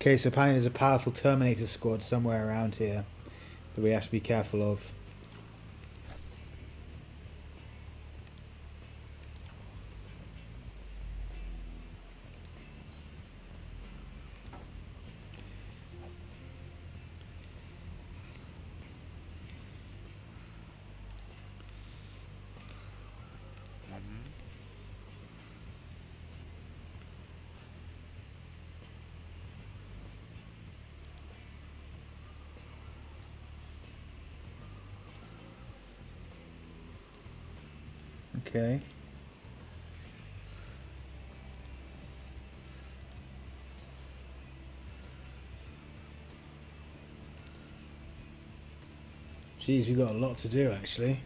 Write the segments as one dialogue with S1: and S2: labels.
S1: Okay, so apparently there's a powerful Terminator squad somewhere around here that we have to be careful of. Okay. Geez, we've got a lot to do actually.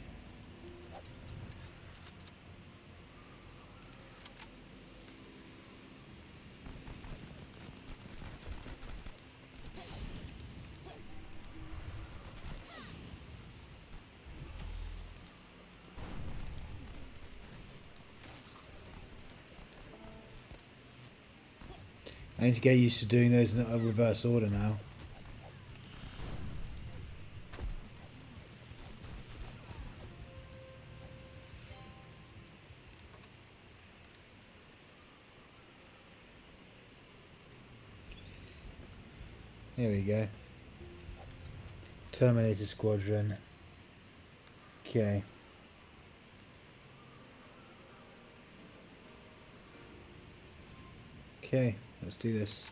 S1: I need to get used to doing those in a reverse order now. Here we go. Terminator Squadron. Okay. Okay, let's do this.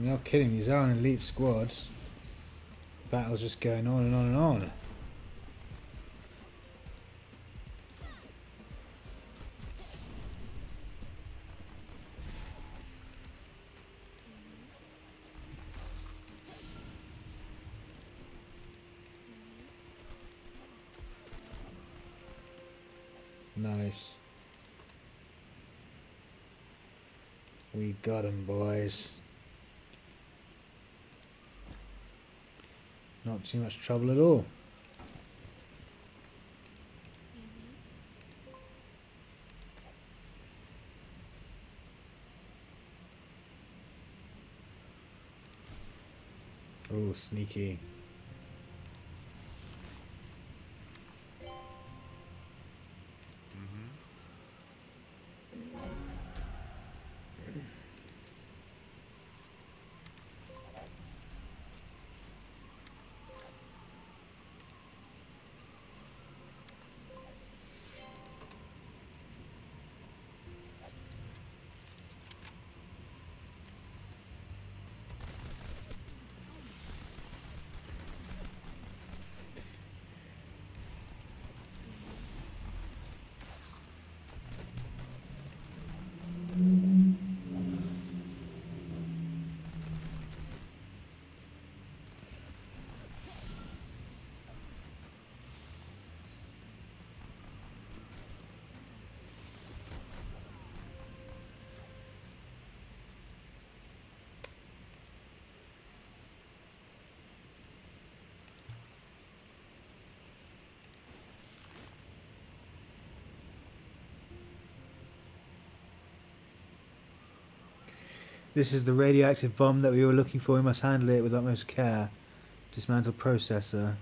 S1: Not kidding, these are an elite squad. Battle's just going on and on and on. Nice. We got 'em, boys. Not too much trouble at all. Oh, sneaky. This is the radioactive bomb that we were looking for. We must handle it with utmost care. Dismantle processor.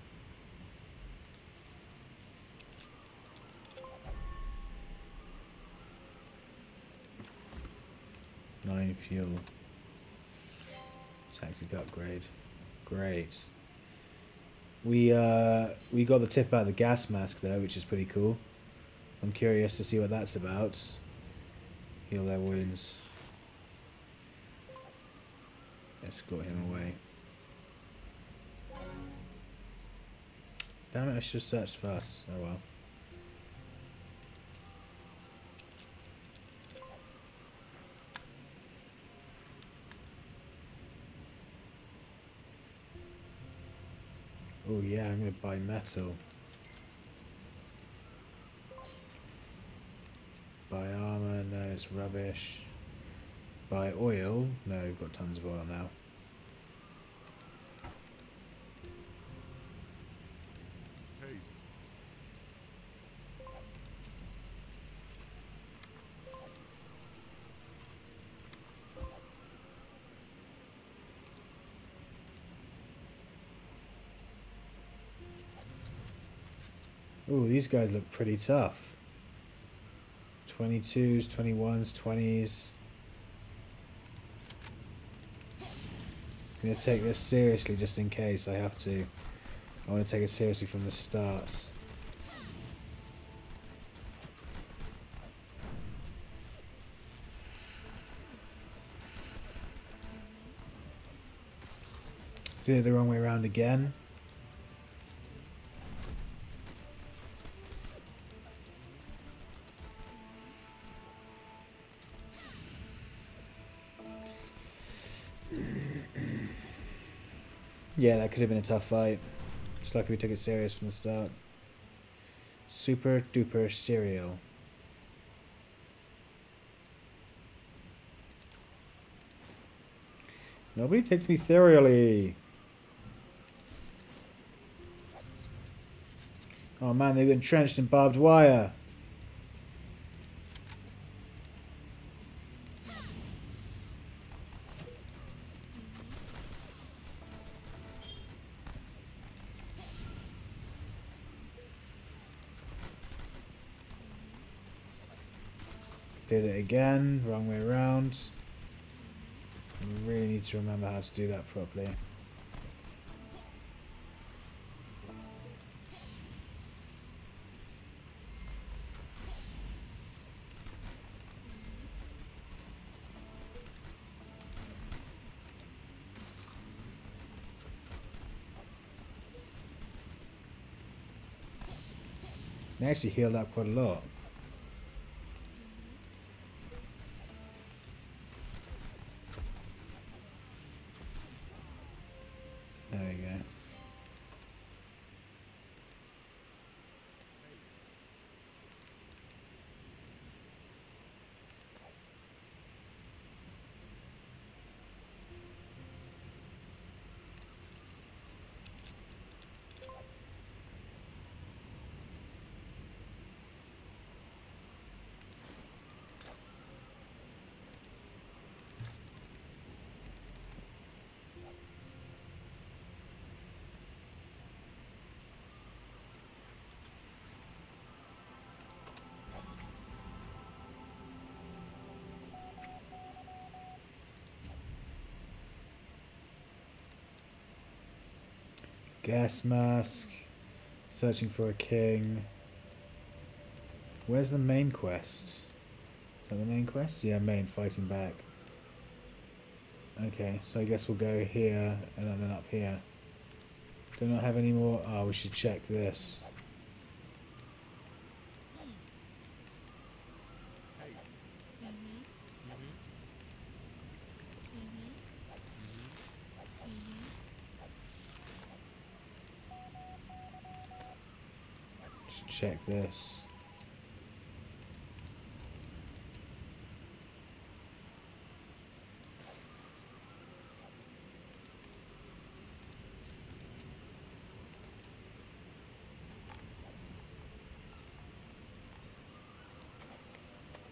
S1: Nine fuel. Tactic upgrade. Great. We uh, we got the tip out of the gas mask there, which is pretty cool. I'm curious to see what that's about. Heal their wounds. Escort him away. Damn it, I should have searched first. Oh well. Oh yeah, I'm gonna buy metal. Buy armor, no, it's rubbish. Buy oil, no, we've got tons of oil now. Oh, these guys look pretty tough. 22s, 21s, 20s. I'm gonna take this seriously just in case I have to. I want to take it seriously from the start. Did it the wrong way around again. Yeah, that could have been a tough fight. Just lucky we took it serious from the start. Super duper cereal. Nobody takes me serially. Oh man, they've entrenched in barbed wire. Did it again, wrong way around. I really need to remember how to do that properly. Actually healed up quite a lot. Gas mask. Searching for a king. Where's the main quest? Is that the main quest? Yeah, main, fighting back. Okay, so I guess we'll go here and then up here. Do not have any more. Oh, we should check this. Should check this.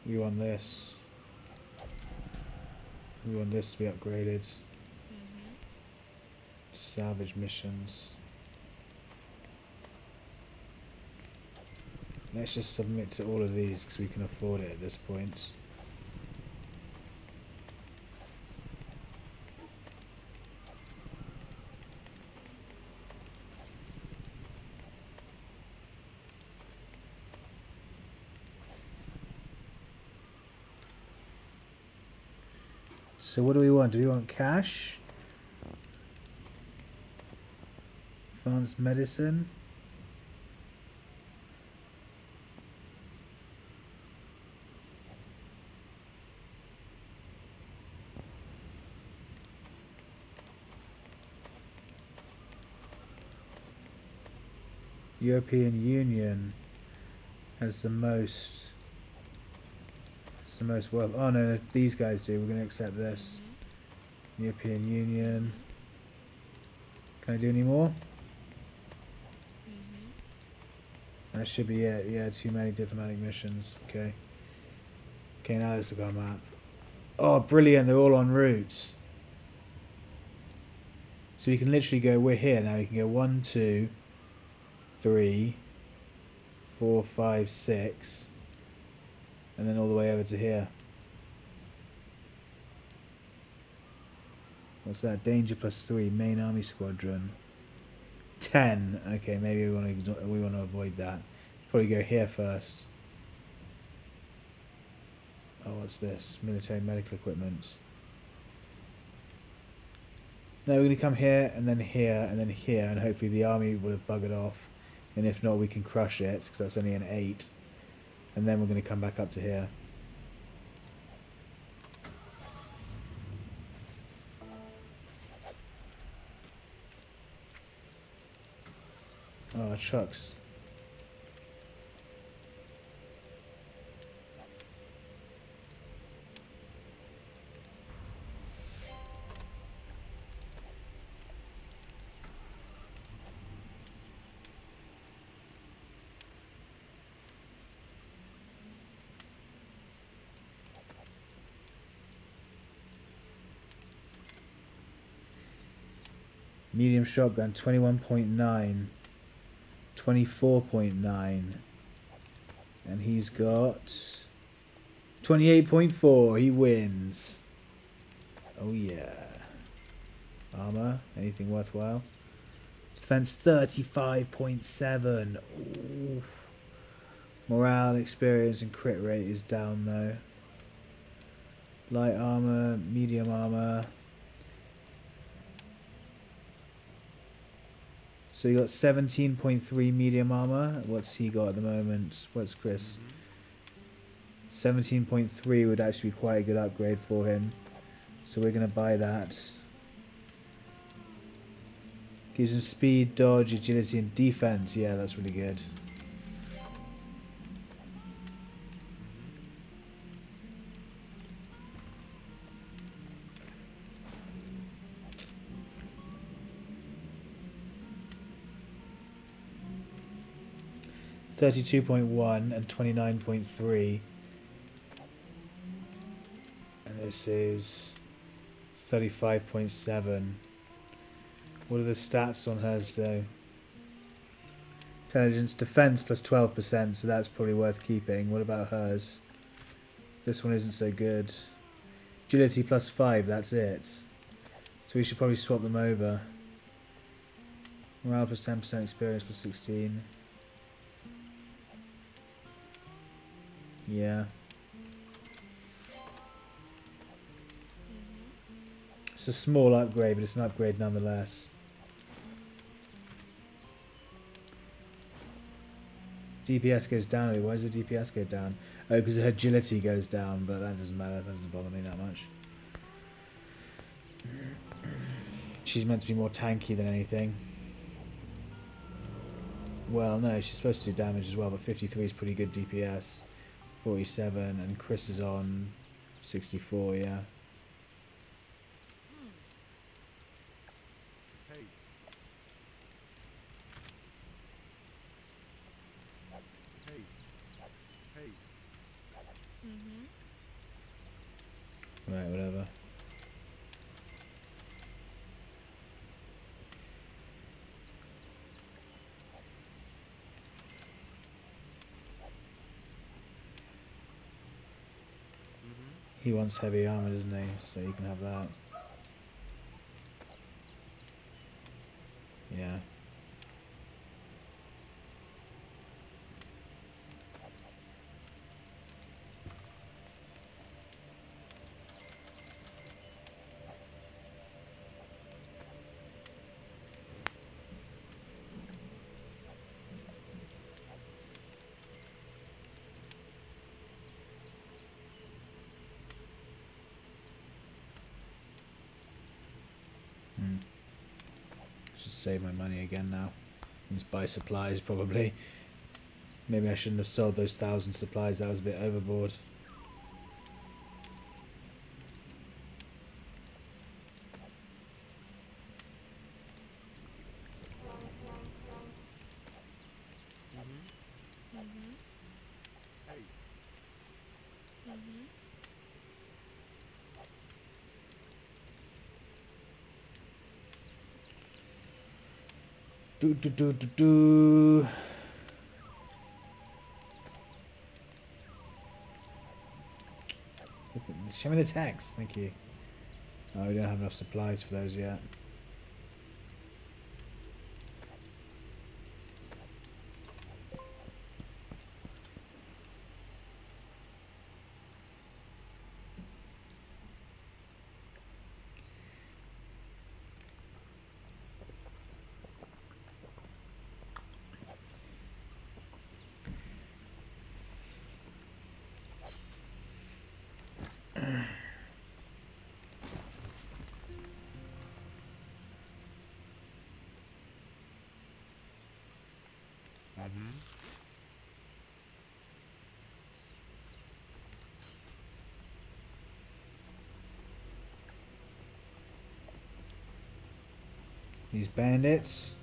S1: We want this. We want this to be upgraded. Mm-hmm. Salvage missions. Let's just submit to all of these because we can afford it at this point. So what do we want? Do we want cash? Advanced medicine? European Union has the most it's the most wealth. Oh no, these guys do. We're going to accept this. European Union. Can I do any more? Mm-hmm. That should be it. Yeah, too many diplomatic missions. Okay. Okay, now this is a map. Oh, brilliant. They're all on routes. So we can literally go, we're here now. You can go one, two, three, four, five, six, and then all the way over to here. What's that? Danger plus three, main army squadron. Ten. Okay, maybe we want to we want to avoid that. Probably go here first. Oh, what's this? Military medical equipment. No, we're going to come here and then here and then here, and hopefully the army will have buggered off. And if not, we can crush it because that's only an eight. And then we're going to come back up to here. Oh, shucks. Medium shotgun, 21.9. 24.9. And he's got 28.4. He wins. Oh, yeah. Armor, anything worthwhile? Defense 35.7. Morale, experience, and crit rate is down though. Light armor, medium armor. So you got 17.3 medium armor. What's he got at the moment? What's Chris? 17.3 would actually be quite a good upgrade for him. So we're going to buy that. Gives him speed, dodge, agility, and defense. Yeah, that's really good. Thirty-two point one and twenty-nine point three, and this is thirty-five point seven. What are the stats on hers though? Intelligence, defense plus 12%, so that's probably worth keeping. What about hers? This one isn't so good. Agility plus 5, that's it. So we should probably swap them over. Morale plus 10%, experience plus 16. Yeah. It's a small upgrade, but it's an upgrade nonetheless. DPS goes down. Why does the DPS go down? Oh, because her agility goes down, but that doesn't matter. That doesn't bother me that much. She's meant to be more tanky than anything. Well, no, she's supposed to do damage as well, but 53 is pretty good DPS. 47, and Chris is on 64, yeah.
S2: Hey, hey, hey.
S1: Right, whatever. He wants heavy armor, doesn't he? So you can have that. Yeah. Save my money again now. Just buy supplies probably. Maybe I shouldn't have sold those thousand supplies. That was a bit overboard. Do do do do do. Show me the text, thank you. Oh, we don't have enough supplies for those yet. These bandits.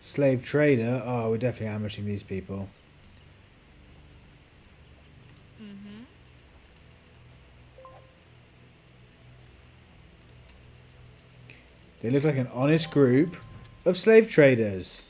S1: Slave trader. Oh, we're definitely ambushing these people. Mm-hmm. They look like an honest group of slave traders.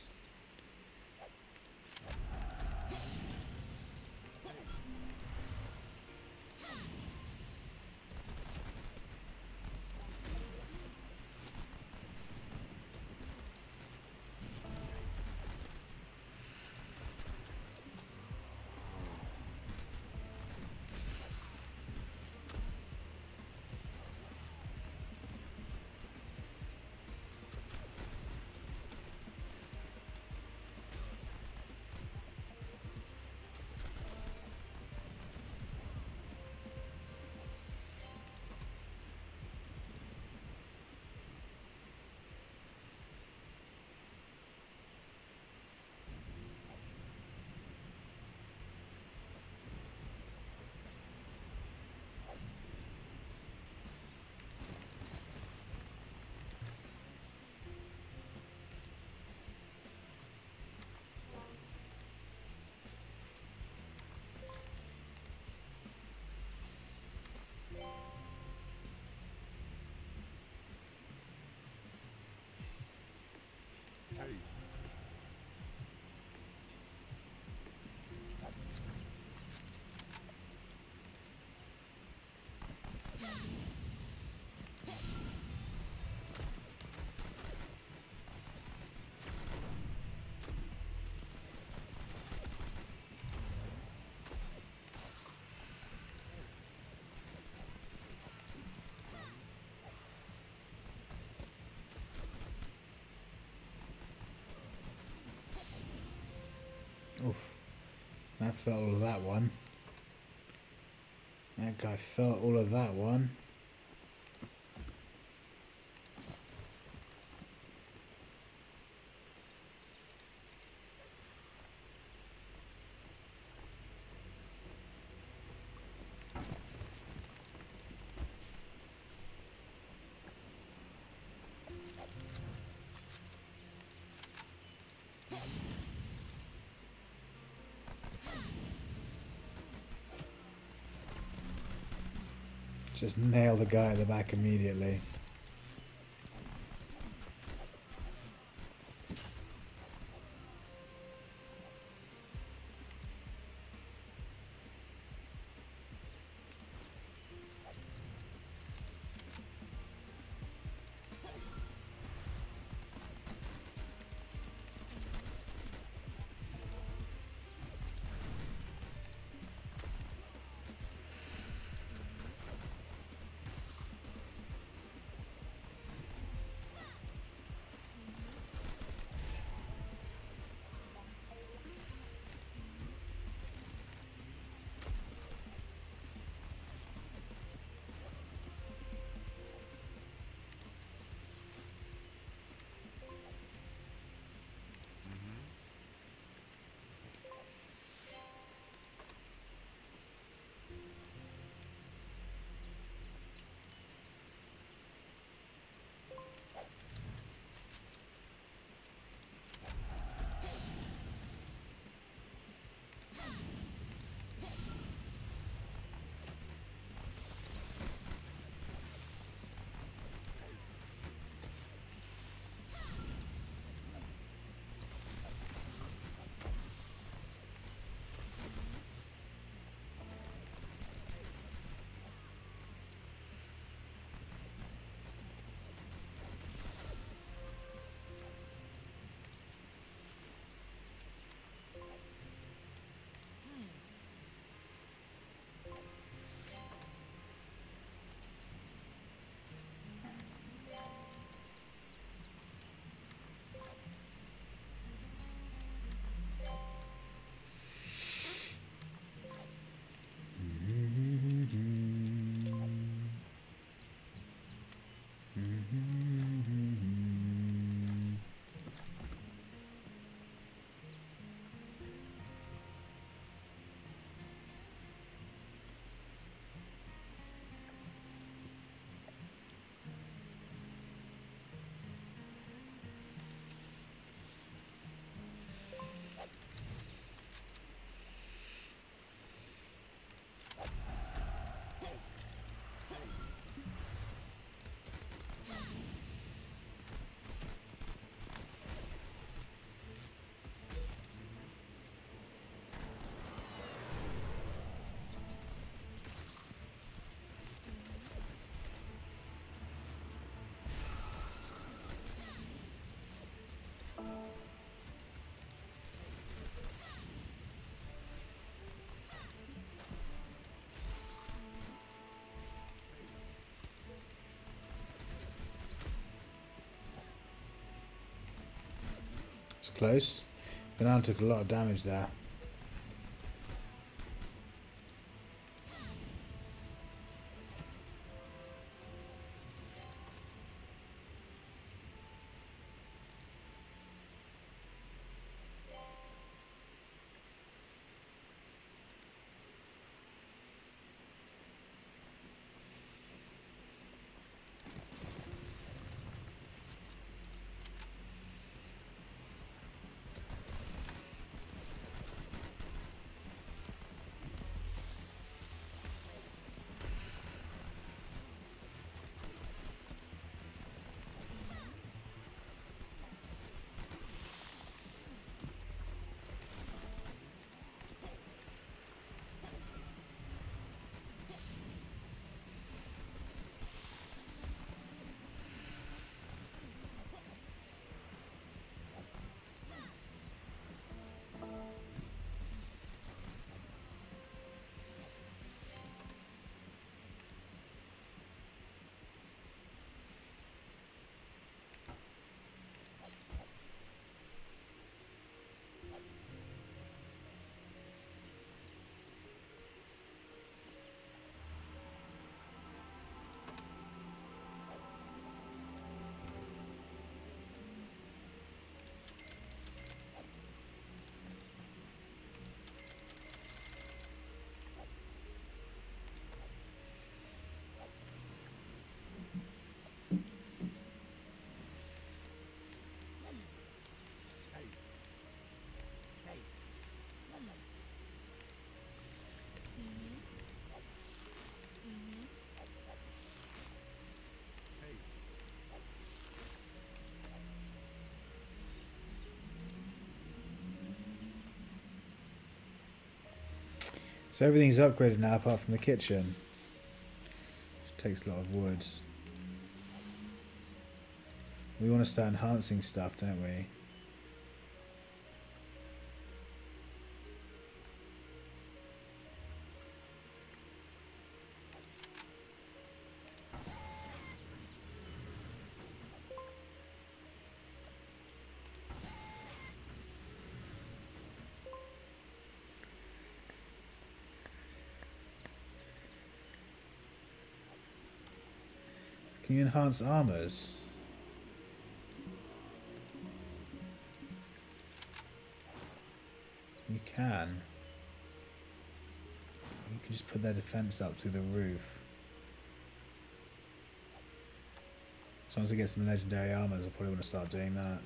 S2: Hey,
S1: That felt all of that one. That guy felt all of that one. Just nail the guy at the back immediately. Close. Banana took a lot of damage there. So everything's upgraded now apart from the kitchen. Which takes a lot of wood. We want to start enhancing stuff, don't we? Can you enhance armors? You can. You can just put their defense up through the roof. As long as I get some legendary armors, I'll probably want to start doing that.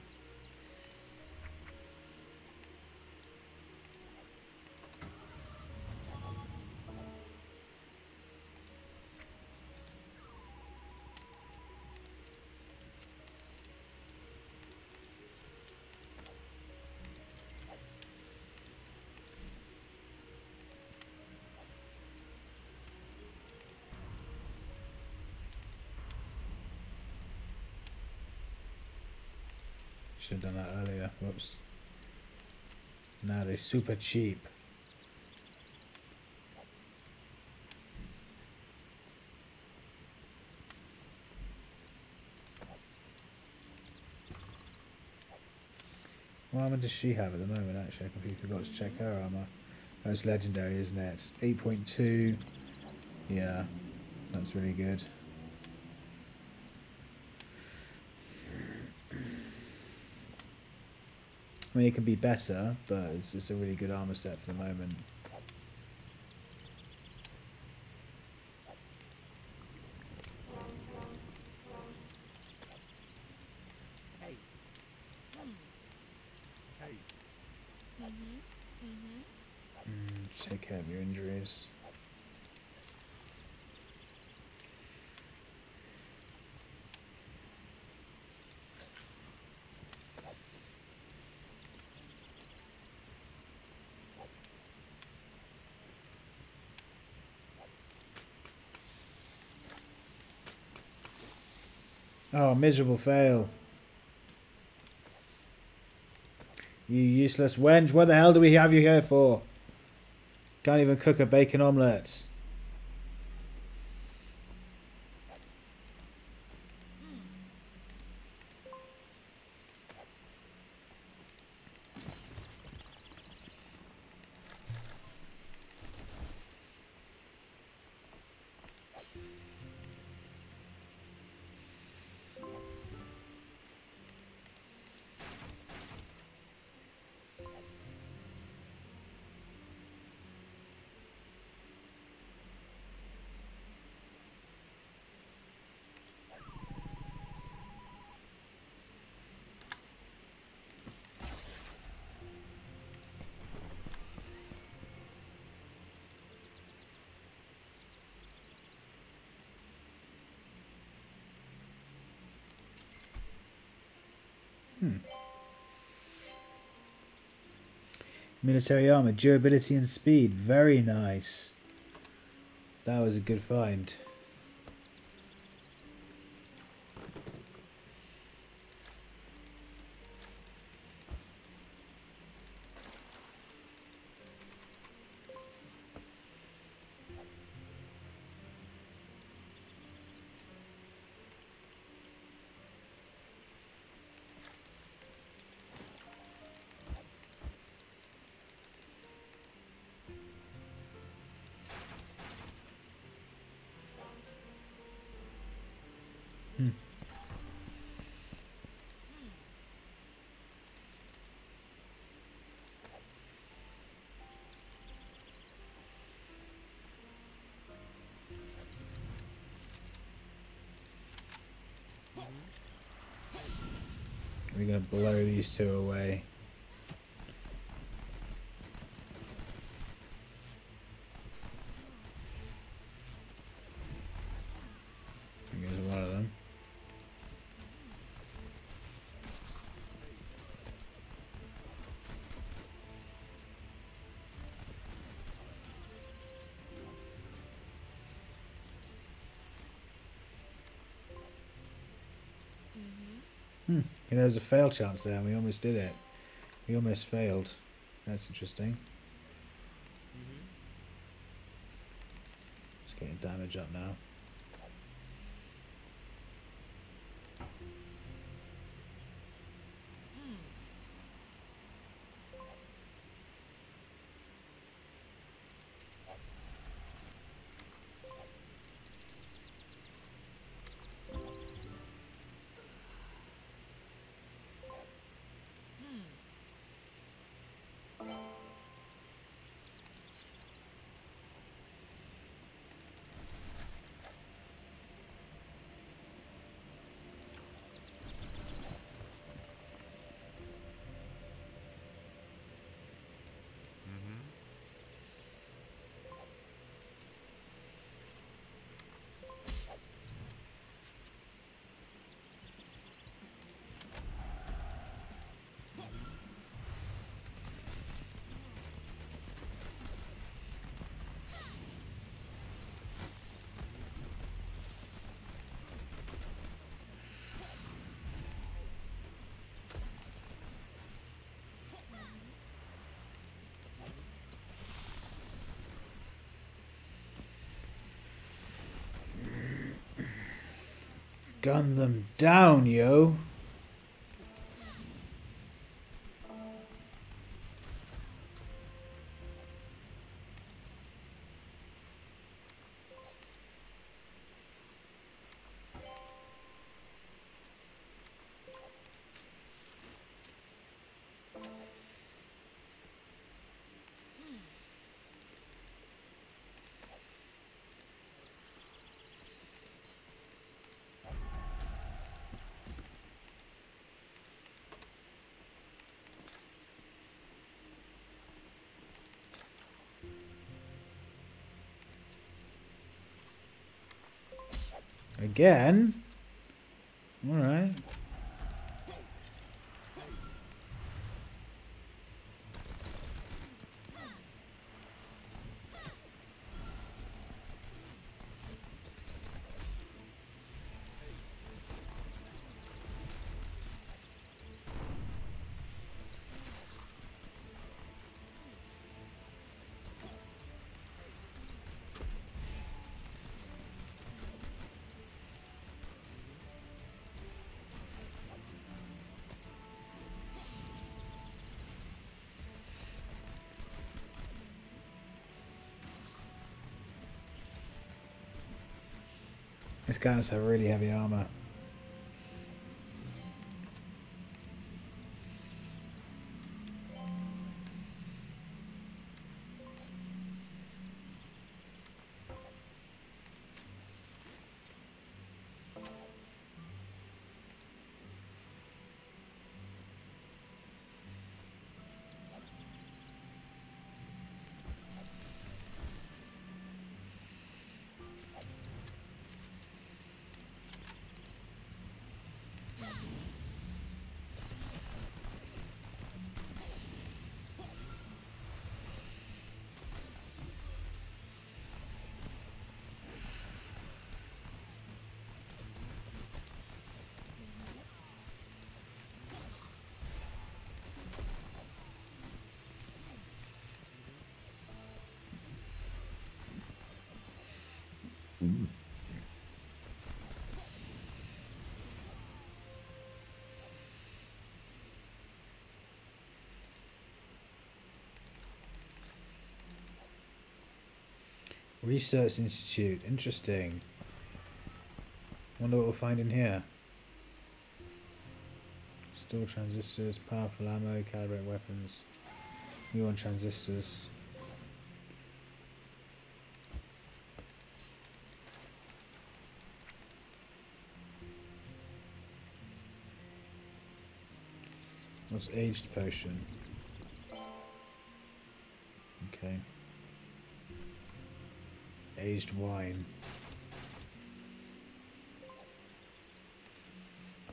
S1: Should have done that earlier. Whoops. Now they're super cheap. What armor does she have at the moment? Actually, I completely forgot to check her armor. That's legendary, isn't it? 8.2. Yeah, that's really good. I mean, it can be better, but it's, it's a really good armor set for the moment. Mm, take care of your injuries. Oh, miserable fail. You useless wench. What the hell do we have you here for? Can't even cook a bacon omelette. Military armor, durability and speed. Very nice. That was a good find. Blow these two away. Hmm. Yeah, there was a fail chance there, and we almost did it. We almost failed. That's interesting. Just getting damage up now. Gun them down, yo. Again? These guys have really heavy armor. Research Institute. Interesting. Wonder what we'll find in here. Store transistors, powerful ammo, calibrate weapons. We want transistors. What's aged potion? Okay. Aged wine.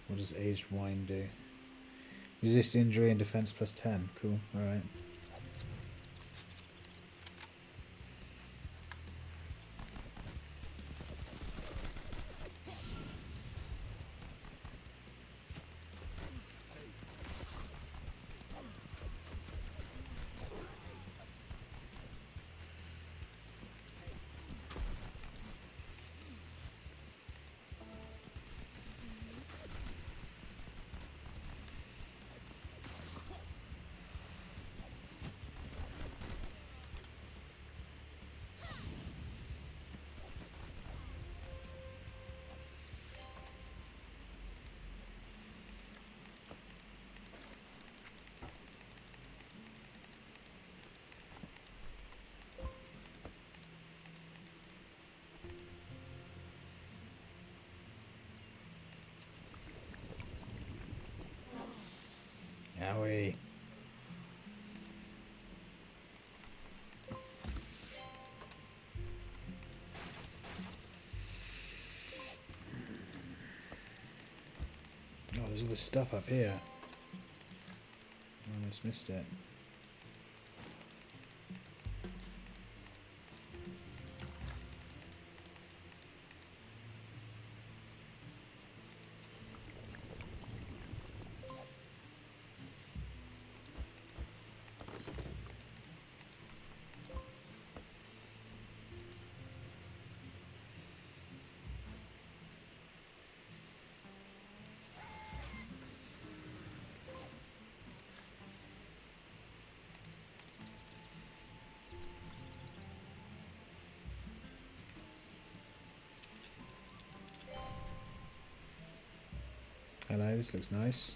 S1: What does aged wine do? Resist injury and defense plus 10. Cool, alright. Owie. Oh, there's all this stuff up here. I almost missed it. This looks nice.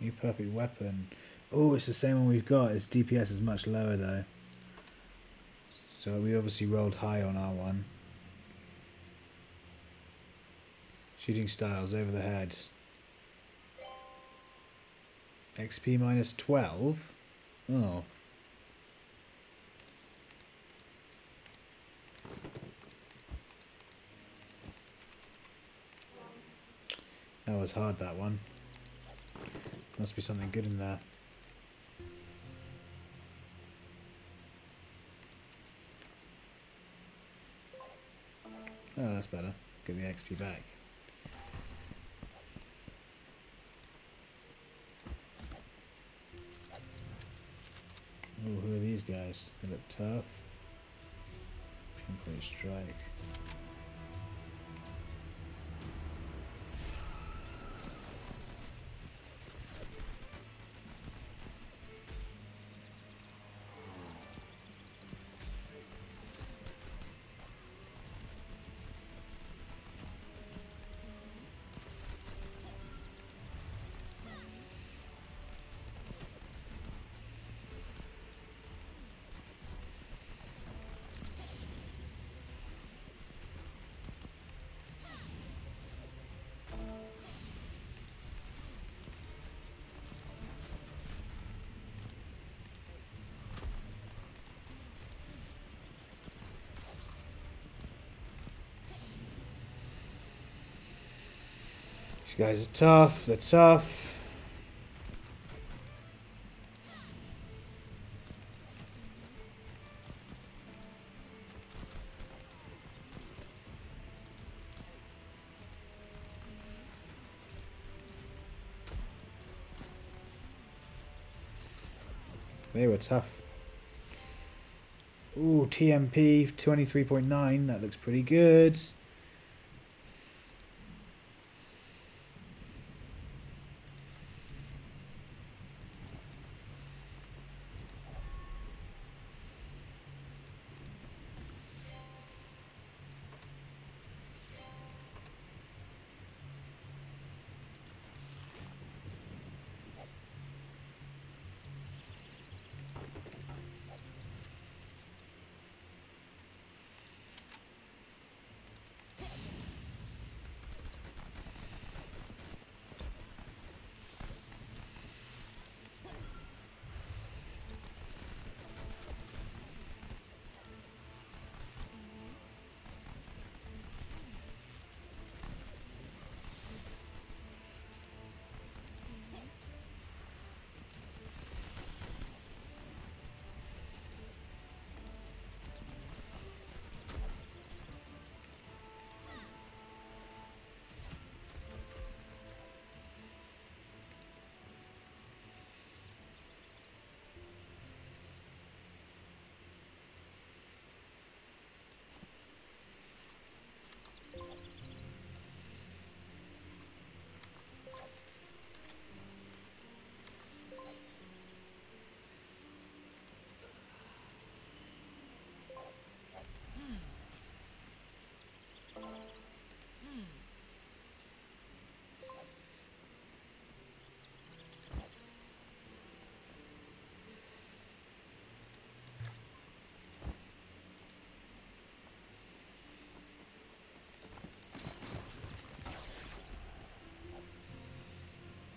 S1: New perfect weapon. Oh, it's the same one we've got. Its DPS is much lower though. So we obviously rolled high on our one. Shooting styles over the head. XP minus 12? Oh. That was hard, that one. Must be something good in there. Oh, that's better. Get the XP back. Oh, who are these guys? They look tough. Pinpoint strike. Guys are tough. They're tough. They were tough. Ooh, TMP 23.9. That looks pretty good.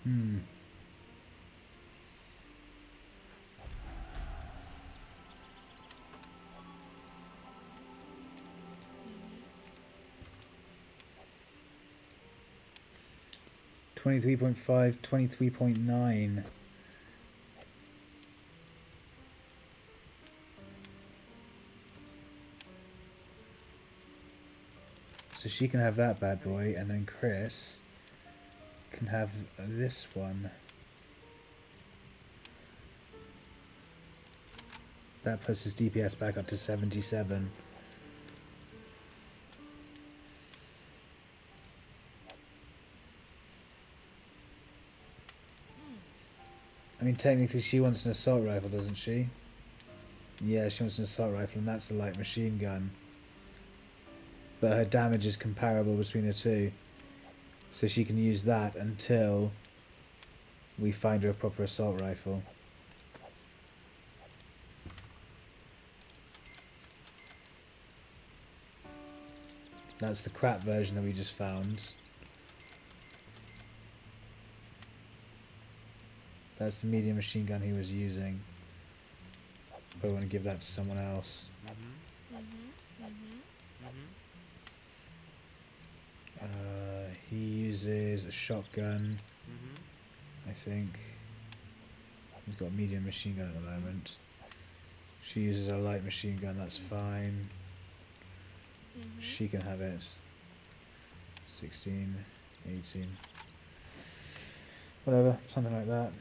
S1: Hmm. Twenty-three point five, twenty-three point nine. So she can have that bad boy, and then Chris can have this one. That puts his DPS back up to 77. I mean, technically she wants an assault rifle, doesn't she? Yeah, she wants an assault rifle, and that's a light machine gun. But her damage is comparable between the two. So she can use that until we find her a proper assault rifle. That's the crap version that we just found. That's the medium machine gun he was using. But I want to give that to someone else. Mm-hmm. Mm-hmm. Mm-hmm. Uh, he uses a shotgun, mm-hmm. I think. He's got a medium machine gun at the moment. She uses a light machine gun, that's mm-hmm. fine. Mm-hmm. She can have it. 16, 18. Whatever, something like that.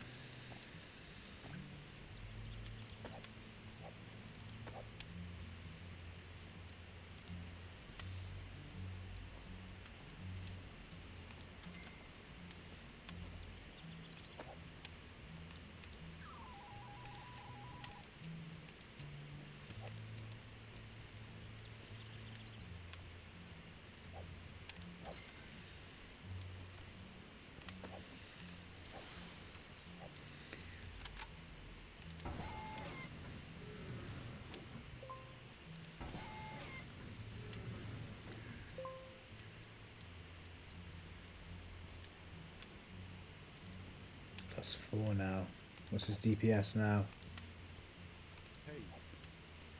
S1: Plus four now. What's his DPS now?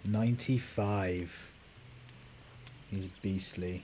S1: 95. He's beastly.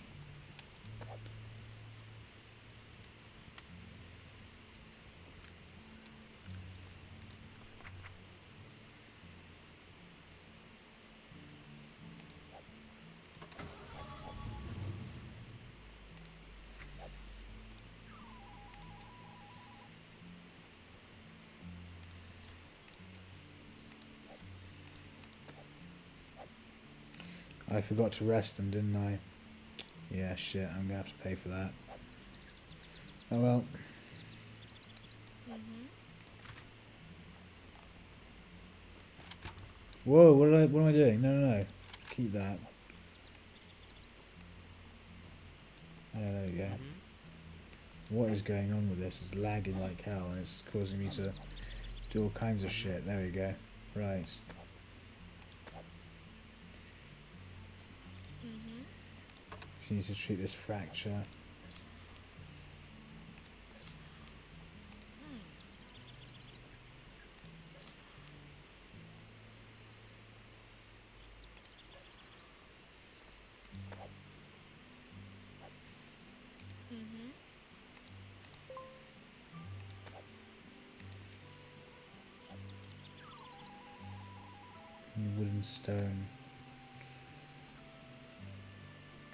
S1: I forgot to rest them, didn't I? Yeah, shit, I'm gonna have to pay for that. Oh well.
S3: Mhm.
S1: Whoa, what, did I, what am I doing? No, no, no. Keep that. Oh, there we go.
S3: Mhm.
S1: What is going on with this? It's lagging like hell and it's causing me to do all kinds of shit. There we go. Right. Need to treat this fracture.